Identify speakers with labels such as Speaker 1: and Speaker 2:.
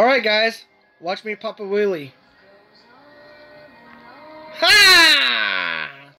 Speaker 1: Alright guys, watch me pop a wheelie.